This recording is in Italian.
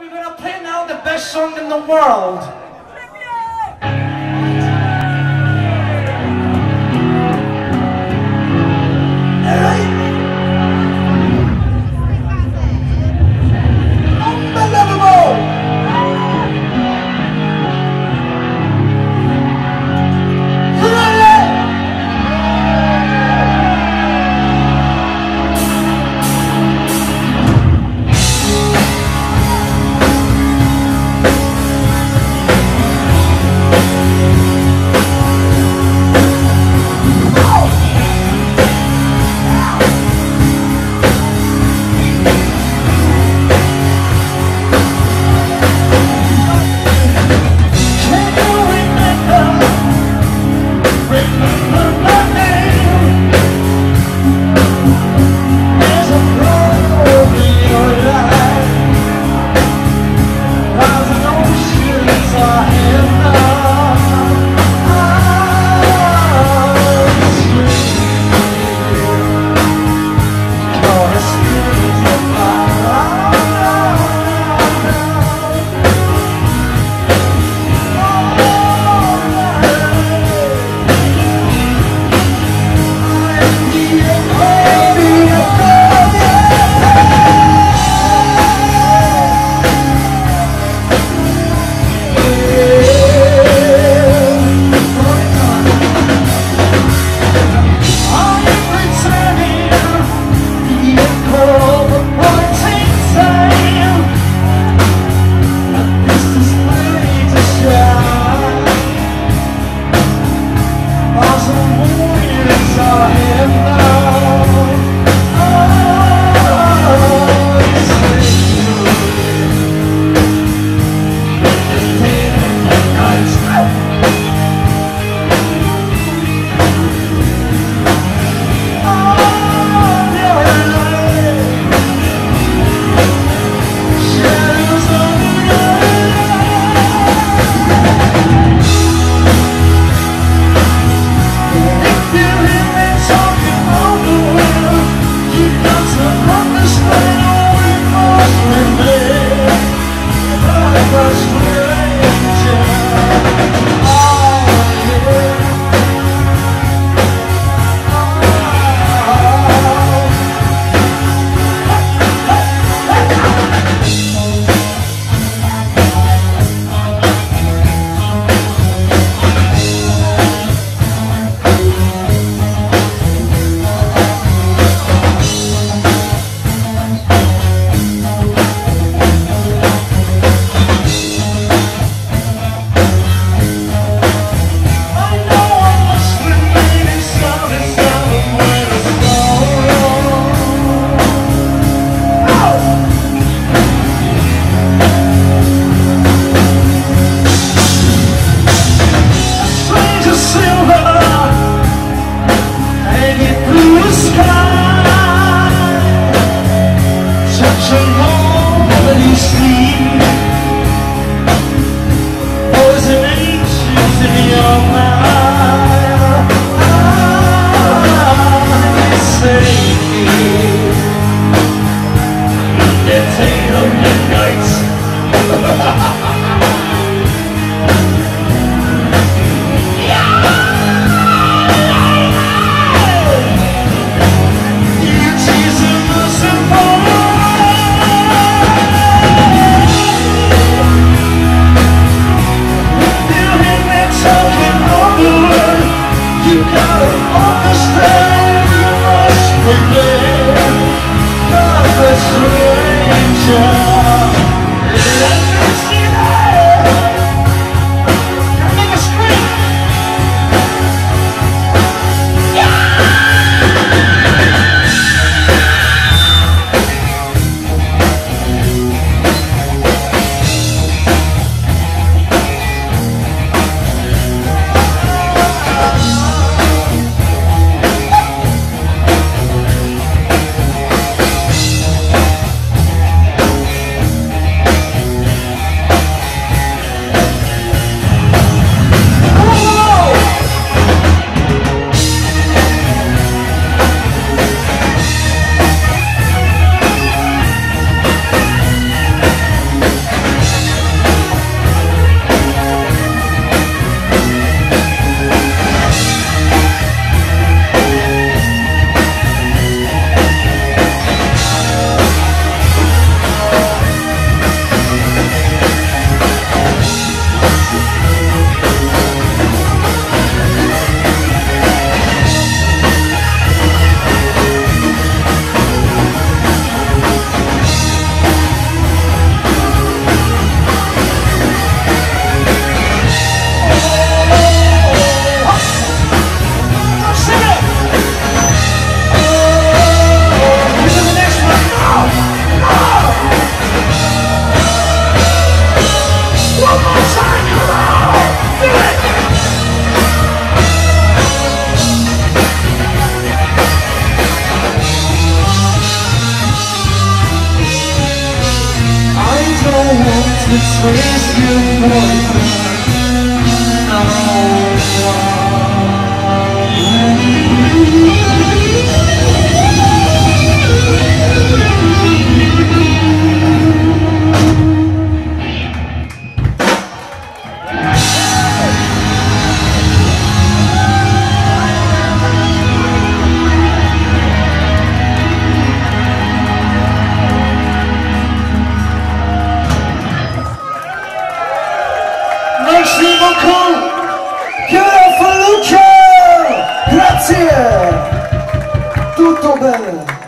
we're gonna play now the best song in the world. my my Yeah. Merci beaucoup Chiara Ferruccio! Grazie! Tutto bene!